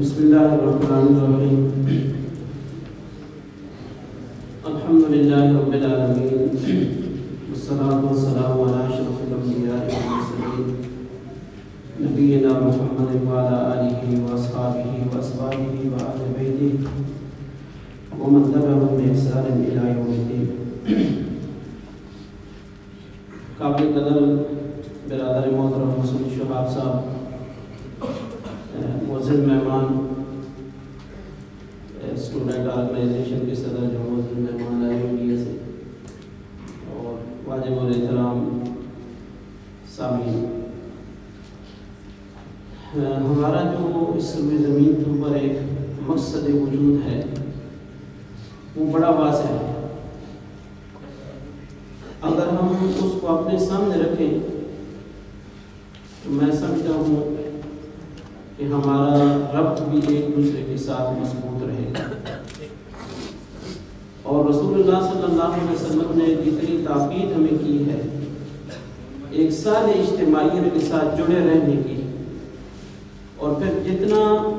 بسم الله الرحمن الرحيم وأصحابه وأصحابه وأهل بيته ومن تبعهم بإحسان إلى يوم الدين. قابل قدر برادر محترم مسعود شہاب صاحب معزز مہمان اسٹوڈنٹ آرگنائزیشن کے صدر جو معزز مہمان آئے انڈیا سے اور واجب الاحترام سامعین ہمارا جو اس سروے زمین کے اوپر ایک مقصد وجود ہے وہ بڑا واضح ہے اگر ہم اس کو اپنے سامنے رکھیں تو میں سمجھتا ہوں کہ ہمارا ربط بھی ایک دوسرے کے ساتھ مضبوط رہے۔ اور رسول اللہ صلی اللہ علیہ وسلم نے جتنی تاکید ہمیں کی ہے، ایک سال اجتماعیت کے ساتھ جڑے رہنے کی۔ اور پھر جتنا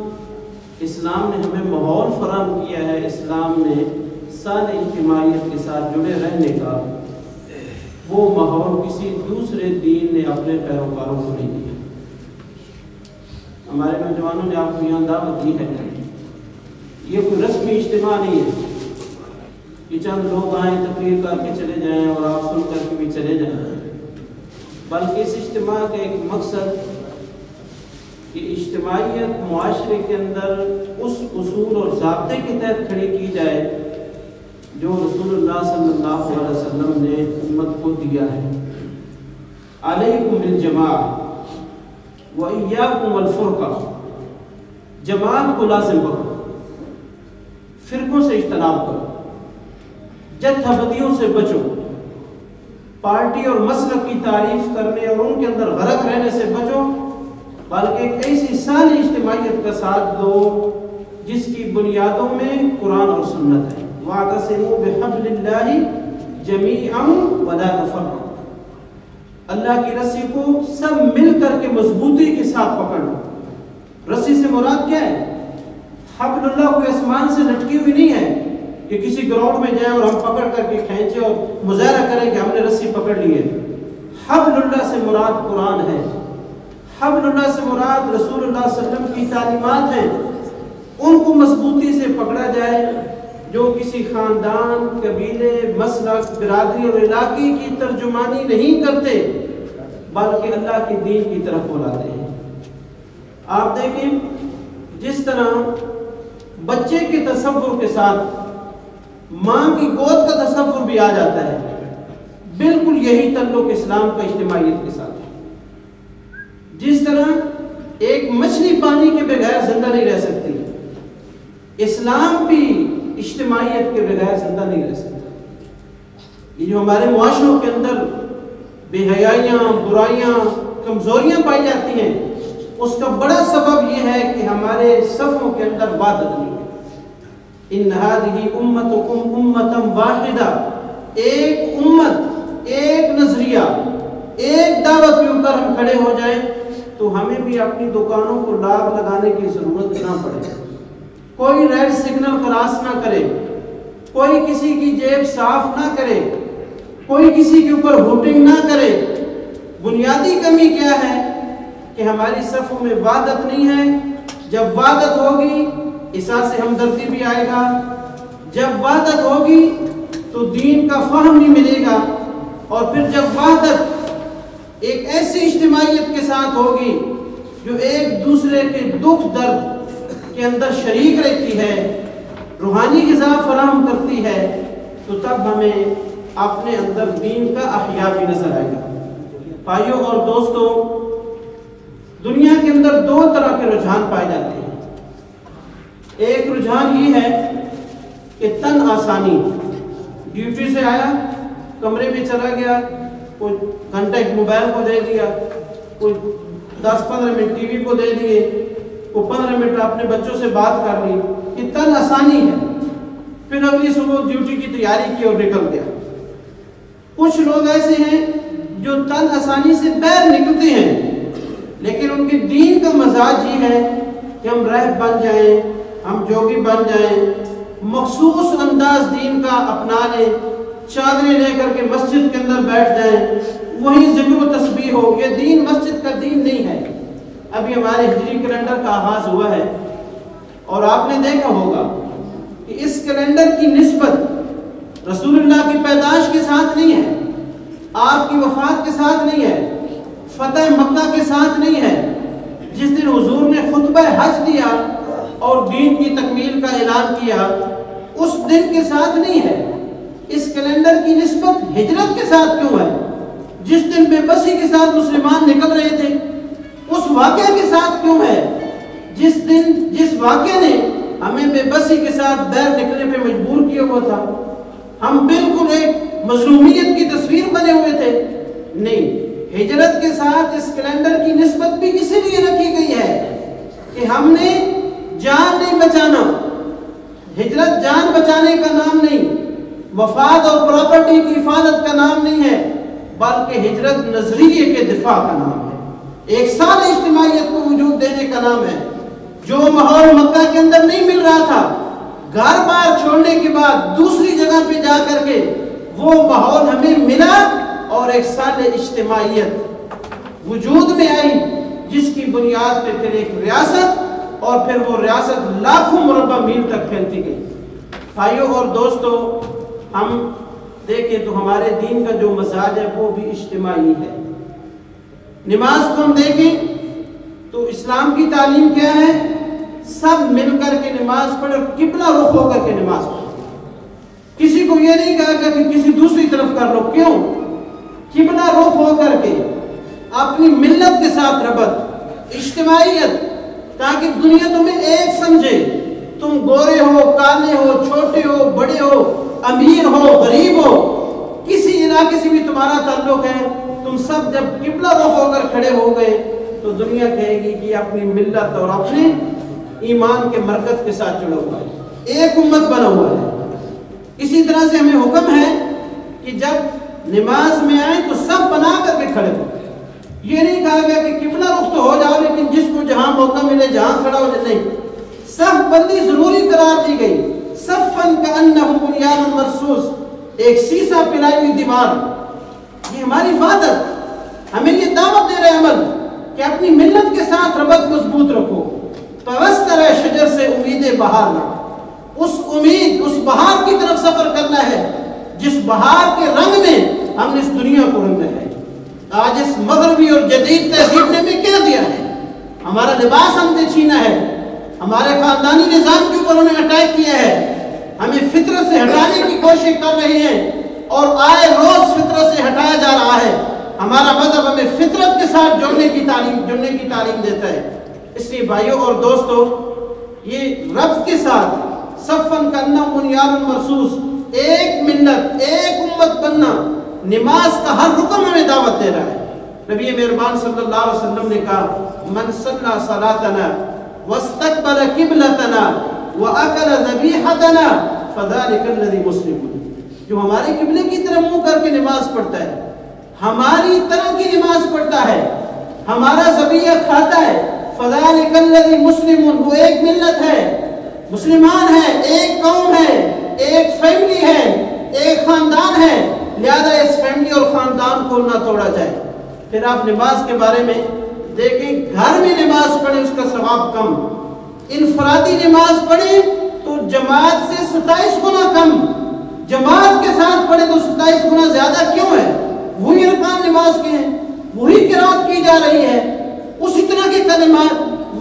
اسلام نے ہمیں ماحول فراہم کیا ہے، اسلام نے سال اجتماعیت کے ساتھ جڑے رہنے کا وہ ماحول کسی دوسرے دین نے اپنے پیروکاروں کو نہیں دیا۔ ہمارے نوجوانوں نے آپ کو یہاں دعوت دی ہے۔ یہ کوئی رسمی اجتماع نہیں ہے کہ چند لوگ آئیں تقریر کر کے چلے جائیں اور آپ سن کر کے بھی چلے جائیں۔ بلکہ اس اجتماع کا ایک مقصد کہ اجتماعیت معاشرے کے اندر اس اصول اور ضابطے کے تحت کھڑی کی جائے جو رسول اللہ صلی اللہ علیہ وسلم نے امت کو دیا ہے۔ علیکم بالجماع وَإِيَّاكُمْ وَالْفُرْقَ جماعت کو لازم کرو فرقوں سے اجتناب کرو جتھبدیوں سے بچو، پارٹی اور مسلک کی تعریف کرنے اور ان کے اندر غرق رہنے سے بچو، بلکہ ایک ایسی ساری اجتماعیت کا ساتھ دو جس کی بنیادوں میں قرآن اور سنت ہے۔ وَعْتَسِمُوا بِحَبْلِ اللَّهِ جَمِيعًا وَلَا تَفَرَّقُوا۔ اللہ کی رسی کو سب مل کر کے مضبوطی کے ساتھ پکڑ لو رسی سے مراد کیا ہے؟ حبل اللہ کوئی اسمان سے لٹکی ہوئی نہیں ہے کہ کسی گراؤنڈ میں جائیں اور ہم پکڑ کر کے کھینچے اور مظاہرہ کریں کہ ہم نے رسی پکڑ لی ہے۔ حبل اللہ سے مراد قرآن ہے۔ حبل اللہ سے مراد رسول اللہ صلی اللہ علیہ وسلم کی تعلیمات ہیں۔ ان کو مضبوطی سے پکڑا جائے جو کسی خاندان، قبیلے، مسلک، برادری اور علاقے کی ترجمانی نہیں کرتے، بلکہ اللہ کے دین کی طرف بلاتے ہیں۔ آپ دیکھیں، جس طرح بچے کے تصور کے ساتھ ماں کی گود کا تصور بھی آ جاتا ہے، بالکل یہی تعلق اسلام کا اجتماعیت کے ساتھ ہے۔ جس طرح ایک مچھلی پانی کے بغیر زندہ نہیں رہ سکتی، اسلام بھی اجتماعیت کے بغیر زندہ نہیں رہ سکتا۔ یہ جو ہمارے معاشروں کے اندر بے حیائیاں، برائیاں، کمزوریاں پائی جاتی ہیں، اس کا بڑا سبب یہ ہے کہ ہمارے صفوں کے اندر وعدت نہیں ہے۔ ان هذه امتكم امتا واحدہ۔ ایک امت، ایک نظریہ، ایک دعوت کے اوپر ہم کھڑے ہو جائیں تو ہمیں بھی اپنی دکانوں کو لاگ لگانے کی ضرورت نہ پڑے۔ کوئی ریڈ سگنل کراس نہ کرے، کوئی کسی کی جیب صاف نہ کرے، کوئی کسی کے اوپر ہوٹنگ نہ کرے، بنیادی کمی کیا ہے؟ کہ ہماری صفوں میں وعدت نہیں ہے۔ جب وعدت ہوگی احساس سے ہمدردی بھی آئے گا۔ جب وعدت ہوگی، تو دین کا فہم نہیں ملے گا۔ اور پھر جب وحدت ایک ایسی اجتماعیت کے ساتھ ہوگی، جو ایک دوسرے کے دکھ درد کے اندر شریک رہتی ہے، روحانی غذا فراہم کرتی ہے، تو تب ہمیں اپنے اندر دین کا احیاء بھی نظر آئے گا۔ بھائیوں اور دوستوں، دنیا کے اندر دو طرح کے رجحان پائے جاتے ہیں۔ ایک رجحان یہ ہے کہ تن آسانی، ڈیوٹی سے آیا، کمرے میں چلا گیا، کوئی گھنٹہ ایک موبائل کو دے دیا، کوئی دس پندرہ منٹ ٹی وی کو دے دیے کوئی پندرہ منٹ اپنے بچوں سے بات کر لی، اتنا آسانی ہے۔ پھر اگلی صبح ڈیوٹی کی تیاری کی اور نکل گیا۔ کچھ لوگ ایسے ہیں جو تن آسانی سے بیر نکلتے ہیں، لیکن ان کے دین کا مزاج ہی ہے کہ ہم رہ بن جائیں، ہم جوگی بن جائیں۔ مخصوص انداز دین کا اپنا لیں، چادریں لے کر کے مسجد کے اندر بیٹھ جائیں۔ وہی ذکر و تسبیح ہو، یہ دین مسجد کا دین نہیں ہے۔ ابھی ہمارے ہجری کیلنڈر کا آغاز ہوا ہے اور آپ نے دیکھا ہوگا کہ اس کیلنڈر کی نسبت رسول اللہ کی پیدائش کے ساتھ نہیں ہے، آپ کی وفات کے ساتھ نہیں ہے، فتح مکہ کے ساتھ نہیں ہے۔ جس دن حضور نے خطبہ حج دیا اور دین کی تکمیل کا اعلان کیا، اس دن کے ساتھ نہیں ہے۔ اس کیلنڈر کی نسبت ہجرت کے ساتھ کیوں ہے؟ جس دن بے بسی کے ساتھ مسلمان نکل رہے تھے۔ اس واقعہ کے ساتھ کیوں ہے؟ جس دن، جس واقعہ نے ہمیں بے بسی کے ساتھ دیر نکلنے پہ مجبور کیا ہوا تھا، ہم بالکل ایک مظلومیت کی تصویر بنے ہوئے تھے۔ نہیں، ہجرت کے ساتھ اس کیلنڈر کی نسبت بھی اسی لیے رکھی گئی ہے کہ ہم نے جان نہیں بچانا۔ ہجرت جان بچانے کا نام نہیں وفاد اور پراپرٹی کی حفاظت کا نام نہیں ہے، بلکہ ہجرت نظریے کے دفاع کا نام ہے۔ ایک سال اجتماعیت کو وجود دینے کا نام ہے۔ جو ماحول مکہ کے اندر نہیں مل رہا تھا، گھر بار چھوڑنے کے بعد دوسری جگہ پہ جا کر کے وہ ماحول ہمیں ملا اور ایک سال اجتماعیت وجود میں آئی، جس کی بنیاد پہ پھر ایک ریاست اور پھر وہ ریاست لاکھوں مربع میل تک پھیلتی گئی۔ بھائیوں اور دوستوں، ہم دیکھیں تو ہمارے دین کا جو مزاج ہے، وہ بھی اجتماعی ہے۔ نماز کو ہم دیکھیں تو اسلام کی تعلیم کیا ہے؟ سب مل کر کے نماز پڑھے اور قبلہ رخ ہو کر کے نماز پڑھے کسی کو یہ نہیں کہا کہ کسی دوسری طرف کر لو، کیوں؟ قبلہ رخ ہو کر کے اپنی ملت کے ساتھ ربط، اجتماعیت، تاکہ دنیا تمہیں ایک سمجھے۔ تم گورے ہو، کالے ہو، چھوٹے ہو، بڑے ہو، امیر ہو، غریب ہو، کسی علاقے سے بھی تمہارا تعلق ہے۔ تم سب جب قبلہ رخ ہو کر کھڑے ہو گئے، تو دنیا کہے گی کہ اپنی ملت اور اپنے ایمان کے مرکز کے ساتھ جڑا ہوا ہے۔ ایک امت بنا ہوا ہے۔ اسی طرح سے ہمیں حکم ہے کہ جب نماز میں آئیں تو سب بنا کر کے کھڑے ہو۔ یہ نہیں کہا گیا کہ قبلہ رخ تو ہو جاؤ، لیکن جس کو جہاں موقع ملے جہاں کھڑا ہو جائے۔ نہیں۔ سب بندی ضروری قرار دی گئی۔ سب فن کا انہم بنیاد مرسوس ایک سیسا پلائی ہوئی دیوار۔ یہ ہماری عبادت ہمیں یہ دعوت دے رہے عمل کہ اپنی ملت کے ساتھ ربط مضبوط رکھو۔ پوستر شجر سے امید بہار نہ۔ اس امید، اس بہار کی طرف سفر کرنا ہے، جس بہار کے رنگ میں ہم نے اس دنیا کو رنگنا ہے۔ آج اس مغربی اور جدید تہذیب نے بھی کیا دیا ہے؟ ہمارا لباس ہم سے چھینا ہے۔ ہمارے خاندانی نظام کے اوپر انہیں اٹیک کیا ہے۔ ہمیں فطرت سے ہٹانے کی کوشش کر رہے ہیں۔ اور آئے روز فطرت سے ہٹایا جا رہا ہے۔ ہمارا مذہب ہمیں فطرت کے ساتھ جڑنے کی تعلیم جڑنے کی تعلیم دیتا ہے۔ اس لیے بھائیوں اور دوستوں یہ رب کے ساتھ صفن کرنا بنیاد مرسوس ایک منت، ایک امت بننا نماز کا ہر رکن ہمیں دعوت دے رہا ہے۔ نبی مہربان صلی اللہ علیہ وسلم نے کہا، من صلی صلاتنا واستقبل قبلتنا واکل ذبیحتنا فذلك الذي مسلم جو ہمارے قبلے کی طرف منہ کر کے نماز پڑھتا ہے، ہماری طرح کی نماز پڑھتا ہے، ہمارا ذبیحہ کھاتا ہے۔ فذلك الذي مسلم، وہ ایک ملت ہے۔ مسلمان ہے، ایک قوم ہے، ایک فیملی ہے، ایک خاندان ہے۔ لہذا اس فیملی اور خاندان کو نہ توڑا جائے۔ پھر آپ نماز کے بارے میں دیکھیں، گھر میں نماز پڑھیں، اس کا ثواب کم۔ انفرادی نماز پڑھیں تو جماعت سے ستائیس گنا کم۔ جماعت کے ساتھ پڑھیں تو ستائیس گنا زیادہ کیوں ہے وہی ارکان نماز کے ہیں، وہی قرآن کی جا رہی ہے۔ اسی طرح کے کلمات،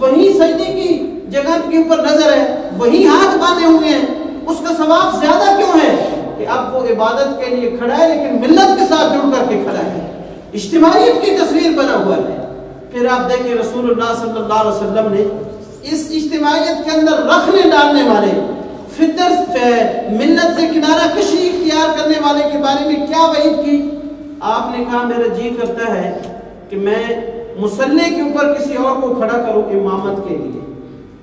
وہی سجدے کی جگہ کے اوپر نظر ہے، وہی ہاتھ باندھے ہوئے ہیں۔ اس کا ثواب زیادہ کیوں ہے؟ کہ اب وہ عبادت کے لیے کھڑا ہے، لیکن ملت کے ساتھ جڑ کر کے کھڑا ہے۔ اجتماعیت کی تصویر بنا ہوا ہے۔ پھر آپ دیکھیں رسول اللہ صلی اللہ علیہ وسلم نے اس اجتماعیت کے اندر رکھنے ڈالنے والے فطر ملت سے کنارہ کشی اختیار کرنے والے کے بارے میں کیا وعید کی؟ آپ نے کہا میرا جی کرتا ہے کہ میں مسلح کے اوپر کسی اور کو کھڑا کروں امامت کے لیے۔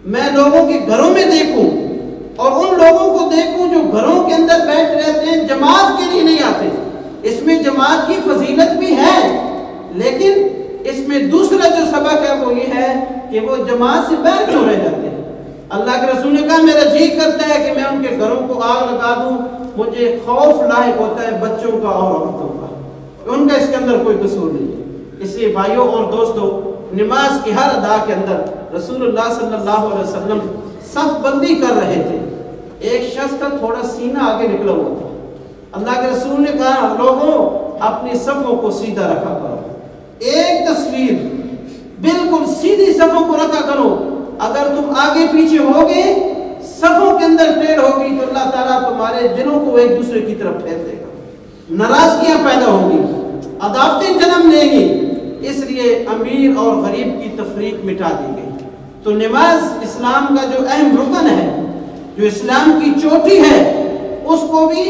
میں لوگوں کے گھروں میں دیکھوں اور ان لوگوں کو دیکھوں جو گھروں کے اندر بیٹھ رہتے ہیں، جماعت کے لیے نہیں آتے۔ اس میں جماعت کی فضیلت بھی ہے، لیکن اس میں دوسرا جو سبق ہے وہ یہ ہے کہ وہ جماعت سے بیٹھ کیوں رہ جاتے؟ ہیں اللہ کے رسول نے کہا، میرا جی کرتا ہے کہ میں ان کے گھروں کو آگ لگا دوں، مجھے خوف لاحق ہوتا ہے بچوں کا اور عورتوں کا۔ ان کا اس کے اندر کوئی قصور نہیں ہے۔ اس لیے بھائیوں اور دوستوں نماز کی ہر ادا کے اندر رسول اللہ صلی اللہ علیہ وسلم صف بندی کر رہے تھے۔ ایک شخص کا تھوڑا سینہ آگے نکلا ہوا تھا۔ اللہ کے رسول نے کہا، لوگوں، اپنی صفوں کو سیدھا رکھا کرو۔ ایک تصویر بالکل سیدھی صفوں کو رکھا کرو۔ اگر تم آگے پیچھے ہوگے، صفوں کے اندر ٹیڑھ ہوگی تو اللہ تعالیٰ تمہارے دلوں کو ایک دوسرے کی طرف پھیر دے گا۔ ناراضگیاں پیدا ہوں گی، عداوتیں جنم لیں گی، اس لیے امیر اور غریب کی تفریق مٹا دی گئی۔ تو نماز اسلام کا جو اہم رکن ہے، جو اسلام کی چوٹی ہے، اس کو بھی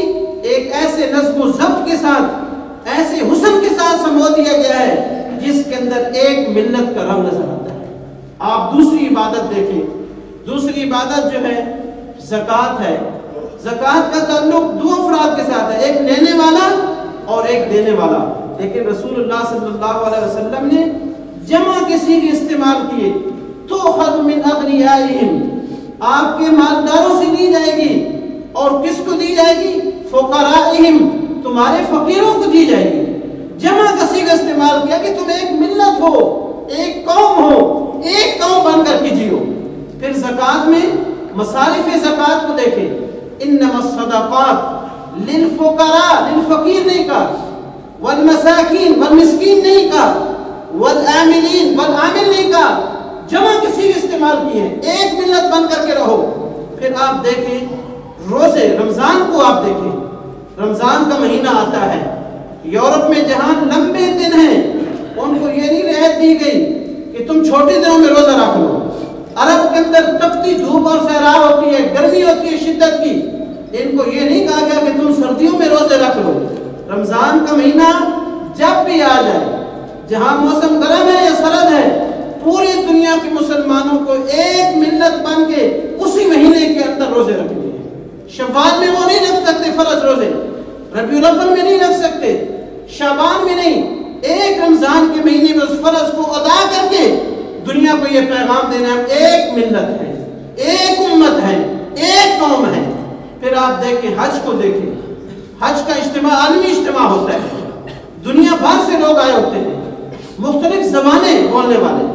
ایک ایسے نظم و ضبط کے ساتھ، ایسے حسن کے ساتھ سمو دیا گیا ہے، جس کے اندر ایک ملت کا رنگ نظر آتا ہے۔ آپ دوسری عبادت دیکھیں۔ دوسری عبادت جو ہے، زکوٰۃ ہے۔ زکوٰۃ کا تعلق دو افراد کے ساتھ ہے، ایک لینے والا اور ایک دینے والا۔ لیکن رسول اللہ صلی اللہ علیہ وسلم نے جمع کے استعمال کیے۔ تو من اغنیائہم۔ آپ کے مالداروں سے دی جائے گی اور کس کو دی جائے گی؟ فقرائہم۔ تمہارے فقیروں کو دی جائے گی۔ جمع کسی کا استعمال کیا کہ تم ایک ملت ہو، ایک قوم ہو ایک قوم بن کر کی جیو پھر زکوٰۃ میں، مصارف زکوٰۃ کو دیکھیں۔ انما الصدقات للفقراء، للفقیر نہیں کہا۔ والمساکین، والمسکین نہیں کہا۔ والعاملین والعامل نہیں کہا۔ جمع کسی بھی استعمال کی ہے، ایک ملت بن کر کے رہو۔ پھر آپ دیکھیں، روزے، رمضان کو آپ دیکھیں۔ رمضان کا مہینہ آتا ہے۔ یورپ میں جہاں لمبے دن ہیں، ان کو یہ نہیں رعایت دی گئی کہ تم چھوٹے دنوں میں روزہ رکھ لو۔ عرب کے اندر تپتی دھوپ اور سہرار ہوتی ہے، گرمی ہوتی ہے، شدت کی۔ ان کو یہ نہیں کہا گیا کہ تم سردیوں میں روزے رکھ لو۔ رمضان کا مہینہ جب بھی آ جائے، جہاں موسم گرم ہے یا سرد ہے، پوری دنیا کے مسلمانوں کو ایک ملت بن کے اسی مہینے کے اندر روزے رکھنے ہیں۔ شوال میں وہ نہیں رکھ سکتے فرض روزے، ربیع الاول میں نہیں رکھ سکتے شابان میں نہیں۔ ایک رمضان کے مہینے میں اس فرض کو ادا کر کے دنیا کو یہ پیغام دینا ہے ایک ملت ہے، ایک امت ہے، ایک قوم ہے۔ پھر آپ دیکھیں، حج کو دیکھیں۔ حج کا اجتماع، عالمی اجتماع ہوتا ہے۔ دنیا بھر سے لوگ آئے ہوتے ہیں۔ مختلف زبانیں بولنے والے،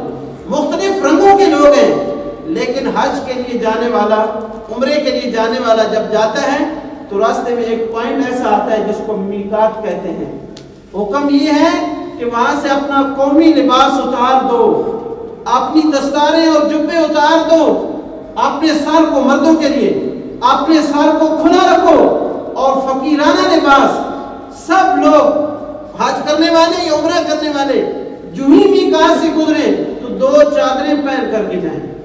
مختلف رنگوں کے لوگ ہیں۔ لیکن حج کے لیے جانے والا، عمرے کے لیے جانے والا جب جاتا ہے، تو راستے میں ایک پوائنٹ ایسا آتا ہے جس کو میکات کہتے ہیں۔ حکم یہ ہے کہ وہاں سے اپنا قومی لباس اتار دو۔ اپنی دستاریں اور جبے اتار دو۔ اپنے سر کو مردوں کے لیے، اپنے سر کو کھلا رکھو۔ اور فقیرانہ لباس سب لوگ حج کرنے والے یا عمرہ کرنے والے جو ہی میکات سے گزرے، تو دو چادریں پہن کر کے جائیں۔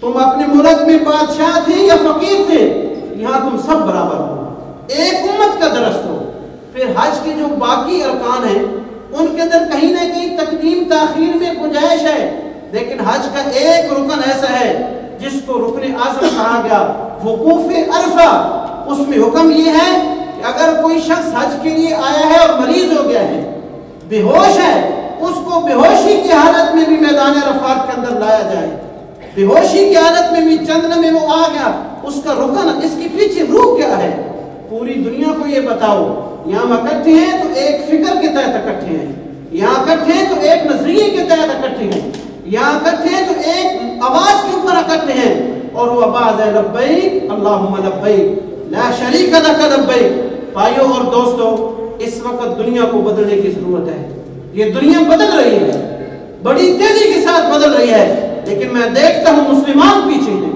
تم اپنے ملک میں بادشاہ تھے یا فقیر تھے، یہاں تم سب برابر ہو۔ ایک امت کا درست ہو۔ پھر حج کے جو باقی ارکان ہیں، ان کے اندر کہیں نہ کہیں تقدیم تاخیر میں گنجائش ہے۔ لیکن حج کا ایک رکن ایسا ہے جس کو رکن اعظم کہا گیا، وقوف عرفہ۔ اس میں حکم یہ ہے کہ اگر کوئی شخص حج کے لیے آیا ہے اور مریض ہو گیا ہے، بے ہوش ہے، اس کو بے ہوشی کی حالت میں بھی میدان عرفات کے اندر لایا جائے۔ بے ہوشی کی حالت میں بھی چند میں وہ آ گیا۔ اس کا رکن، اس کے پیچھے روح کیا ہے؟ پوری دنیا کو یہ بتاؤ۔ یہاں اکٹھے ہیں تو ایک فکر کے تحت اکٹھے ہیں۔ یہاں اکٹھے ہیں تو ایک نظریے کے تحت اکٹھے ہیں۔ یہاں اکٹھے ہیں تو ایک آواز کے اوپر اکٹھے ہیں۔ اور وہ آواز ہے لبیک، اللہم لبیک، لا شریک لک لبیک۔ بھائیوں اور دوستوں اس وقت دنیا کو بدلنے کی ضرورت ہے۔ یہ دنیا بدل رہی ہے۔ بڑی تیزی کے ساتھ بدل رہی ہے۔ لیکن میں دیکھتا ہوں مسلمان پیچھے ہیں۔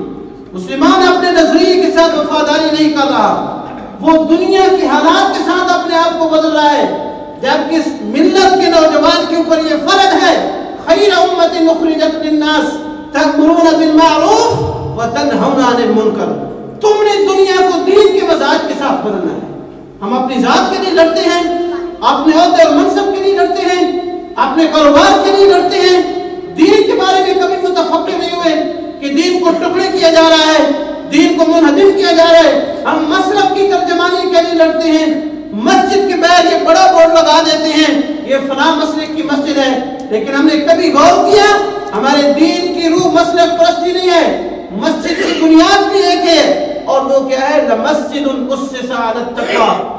مسلمان اپنے نظریے کے ساتھ وفاداری نہیں کر رہا۔ وہ دنیا کی حالات کے ساتھ اپنے آپ کو بدل رہا ہے۔ جبکہ ملت کے نوجوان کے اوپر یہ فرض ہے خیر امت مخرجت للناس تکبرون بالمعروف وتنہون عن المنکر۔ تم نے دنیا کو دین کے مزاج کے ساتھ بدلنا ہے۔ ہم اپنی ذات کے لیے لڑتے ہیں، اپنے عہدے اور منصب کے لیے لڑتے ہیں، اپنے کاروبار کے لیے لڑتے ہیں۔ دین کے بارے میں کبھی متفقر نہیں ہوئے کہ دین کو ٹکڑے کیا جا رہا ہے، دین کو منہدم کیا جا رہا ہے۔ ہم مسلب کی ترجمانی کے لیے لڑتے ہیں، مسجد کے بعد یہ بڑا بورڈ لگا دیتے ہیں۔ یہ فلاں مسلک کی مسجد ہے، لیکن ہم نے کبھی غور کیا، ہمارے دین کی روح مسلک پرستی نہیں ہے، مسجد کی بنیاد بھی ایک ہے۔ اور وہ کیا ہے؟ لمسجد اسس علی التقوی۔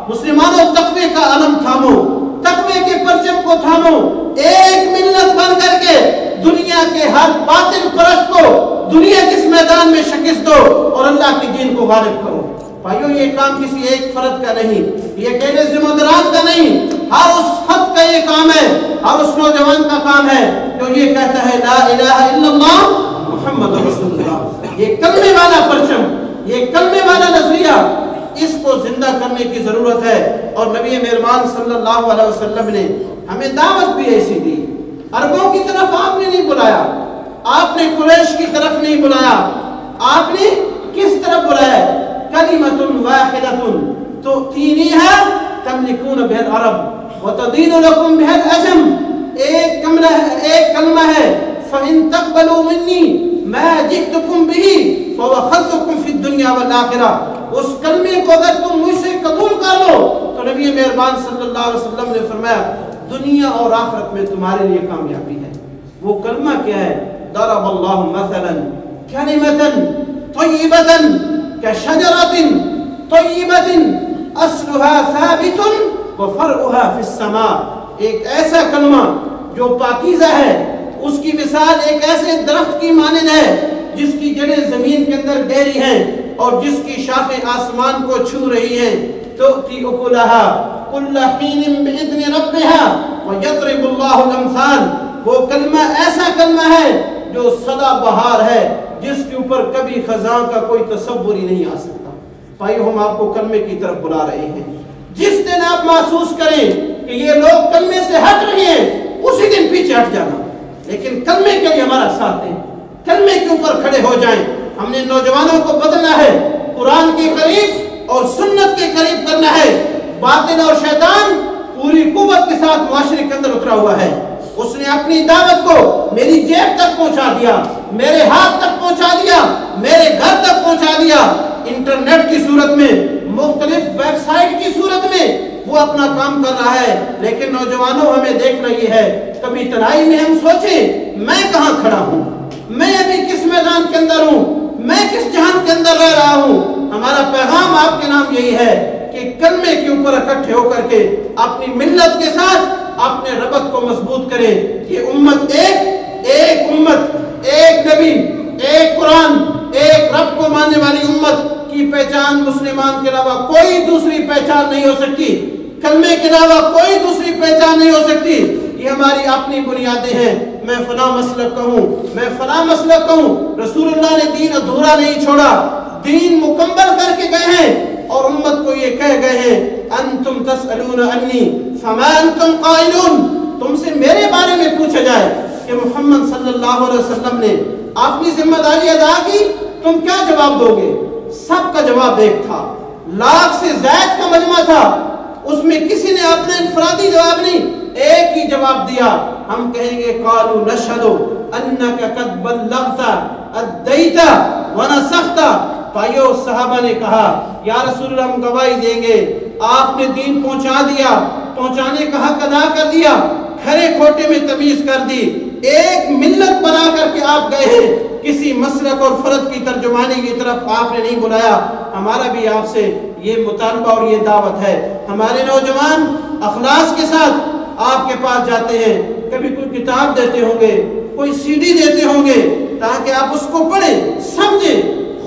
مسلمانوں تقوی کا علم تھامو، تقوی کے پرچم کو تھامو۔ ایک ملت بن کر کے دنیا کے ہر باطل پرست کو، دنیا کے اس میدان میں شکست دو اور اللہ کے دین کو غالب کرو۔ بھائیو، یہ کام کسی ایک فرد کا نہیں، یہ کہنے ذمہ داران کا نہیں، ہر اس خط کا یہ کام ہے، ہر اس نوجوان کا کام ہے، جو یہ کہتا ہے، لا الہ الا اللہ محمد رسول اللہ۔ یہ کلمے والا پرچم، یہ کلمے والا نظریہ، اس کو زندہ کرنے کی ضرورت ہے۔ اور نبی مہربان صلی اللہ علیہ وسلم نے ہمیں دعوت بھی ایسی دی۔ عربوں کی طرف آپ نے نہیں بلایا، آپ نے قریش کی طرف نہیں بلایا۔ آپ نے کس طرف بلایا؟ کلمت واحدت تؤتینیہا تملکون بہت عرب وتدین لکم بہت عجم ایک کمرہ ایک کلمہ ہے فَإِن تَقْبَلُوا مِنِّي مَا جِئْتُكُمْ بِهِ فَوَخَذْتُكُمْ فِي الدُّنْيَا وَالْآخِرَةِ. اس کلمے کو اگر تم مجھ سے قبول کر لو، تو نبی مہربان صلی اللہ علیہ وسلم نے فرمایا، دنیا اور آخرت میں تمہارے لیے کامیابی ہے۔ وہ کلمہ کیا ہے؟ ضرب اللہ مثلا کلمة طیبة كشجرة طیبة اصلها ثابت وفرعها في السماء. ایک ایسا کلمہ جو پاکیزہ ہے، اس کی مثال ایک ایسے درخت کی مانند ہے، جس کی جڑیں زمین کے اندر گہری ہیں اور جس کی شاخیں آسمان کو چھو رہی ہیں۔ تو تی اکلہا کل حین باذن ربها ويضرب الله الامثال۔ وہ کلمہ ایسا کلمہ ہے جو سدا بہار ہے۔ جس کے اوپر کبھی خزاں کا کوئی تصور ہی نہیں آ سکتا۔ بھائی ہم آپ کو کلمے کی طرف بلا رہے ہیں۔ جس دن آپ محسوس کریں کہ یہ لوگ کلمے سے ہٹ رہے ہیں، اسی دن پیچھے ہٹ جانا۔ لیکن کلمے کے لیے ہمارا ساتھ دیں۔ کلمے کے اوپر کھڑے ہو جائیں۔ ہم نے نوجوانوں کو بدلنا ہے۔ قرآن کے قریب اور سنت کے قریب کرنا ہے۔ باطل اور شیطان پوری قوت کے ساتھ معاشرے کے اندر اترا ہوا ہے۔ اس نے اپنی دعوت کو میری جیب تک پہنچا دیا، میرے ہاتھ تک پہنچا دیا، میرے گھر تک پہنچا دیا۔ انٹرنیٹ کی صورت میں، مختلف ویب سائٹ کی صورت میں وہ اپنا کام کر رہا ہے۔ لیکن نوجوانوں، ہمیں دیکھنا یہ ہے، کبھی تنہائی میں ہم سوچیں، میں کہاں کھڑا ہوں؟ میں ابھی کس میدان کے اندر ہوں؟ میں کس جہان کے اندر رہ رہا ہوں؟ ہمارا پیغام آپ کے نام یہی ہے کہ کلمے کے اوپر اکٹھے ہو کر کے اپنی ملت کے ساتھ اپنے ربط کو مضبوط کریں۔ یہ امت ایک ایک امت، ایک نبی، ایک قرآن، ایک رب کو ماننے والی امت کی پہچان مسلمان کے علاوہ کوئی دوسری پہچان نہیں ہو سکتی۔ کلمے کے علاوہ کوئی دوسری پہچان نہیں ہو سکتی۔ یہ ہماری اپنی بنیادیں ہیں۔ میں فلاں مسلک کہوں میں فلاں مسلک کہوں رسول اللہ نے دین ادھورا نہیں چھوڑا۔ دین مکمل کر کے گئے ہیں اور امت کو یہ کہہ گئے ہیں، انتم تسألون انی فما انتم قائلون تم سے میرے بارے میں پوچھا جائے کہ محمد صلی اللہ علیہ وسلم نے اپنی ذمہ داری ادا کی، تم کیا جواب دو گے؟ سب کا جواب ایک تھا۔ لاکھ سے زائد کا مجمع تھا۔ اس میں کسی نے اپنا انفرادی جواب نہیں، ایک ہی جواب دیا۔ ہم کہیں گے قالو نشہدو انکا قد بلغتا ادیتا ونسختا پائیو صحابہ نے کہا، یا رسول اللہ، ہم گواہی دیں گے آپ نے دین پہنچا دیا، پہنچانے کا حق ادا کر دیا، کھرے کھوٹے میں تمیز کر دی۔ ایک ملت بنا کر کے آپ گئے ہیں۔ کسی مسلک اور فرد کی ترجمانی کی طرف آپ نے نہیں بلایا۔ ہمارا بھی آپ سے یہ مطالبہ اور یہ دعوت ہے۔ ہمارے نوجوان اخلاص کے ساتھ آپ کے پاس جاتے ہیں۔ کبھی کوئی کتاب دیتے ہوں گے، کوئی سی ڈی دیتے ہوں گے، تاکہ آپ اس کو پڑھیں، سمجھیں،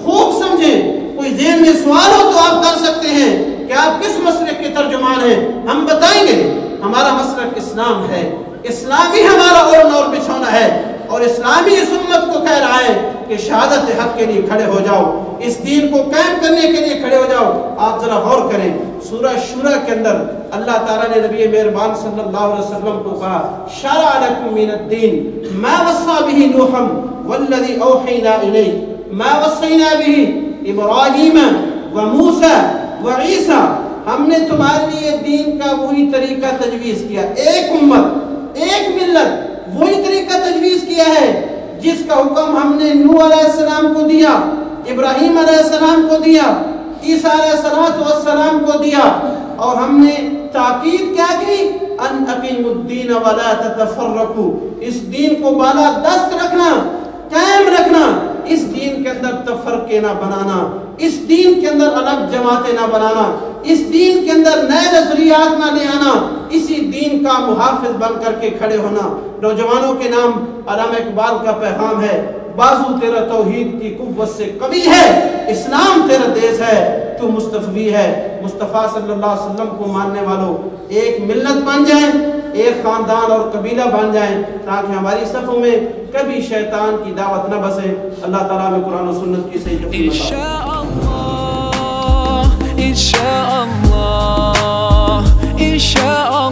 خوب سمجھیں۔ کوئی ذہن میں سوال ہو تو آپ کر سکتے ہیں۔ کہ آپ کس مسلک کے ترجمان ہیں؟ ہم بتائیں گے، ہمارا مسلک اسلام ہے۔ اسلامی ہمارا اور نور بچھونا ہے۔ اور اسلامی اس امت کو کہہ رہا ہے کہ شہادت حق کے لیے کھڑے ہو جاؤ۔ اس دین کو قائم کرنے کے لیے کھڑے ہو جاؤ۔ آپ ذرا غور کریں۔ سورہ شورہ کے اندر اللہ تعالیٰ نے نبی مہربان صلی اللہ علیہ وسلم کو کہا، شرع لکم من الدین، ما وصا به نوحا والذی اوحینا الیک ما وصینا به ابراہیم وموسیٰ وعیسیٰ ہم نے تمہارے لیے دین کا وہی طریقہ تجویز کیا۔ ایک امت، ایک ملت، وہی طریقہ تجویز کیا ہے، جس کا حکم ہم نے نو علیہ السلام کو دیا، ابراہیم علیہ السلام کو دیا، عیسیٰ علیہ السلام کو دیا۔ اور ہم نے تاکید کیا کی ان اقیم الدین ولا تتفرقو اس دین کو بالا دست رکھنا قائم رکھنا، اس دین کے اندر تفرقے نہ بنانا، اس دین کے اندر الگ جماعتیں نہ بنانا، اس دین کے اندر نئے نظریات نہ لے آنا، اسی دین کا محافظ بن کر کے کھڑے ہونا۔ نوجوانوں کے نام علامہ اقبال کا پیغام ہے۔ بازو تیرا توحید کی قوت سے قوی ہے، اسلام تیرا دیس ہے، تو مصطفی ہے۔ مصطفیٰ صلی اللہ علیہ وسلم کو ماننے والوں ایک ملت بن جائیں، ایک خاندان اور قبیلہ بن جائیں، تاکہ ہماری صفوں میں کبھی شیطان کی دعوت نہ بسے۔ اللہ تعالیٰ میں قرآن و سنت کی صحیح انشاءاللہ انشاءاللہ انشاءاللہ۔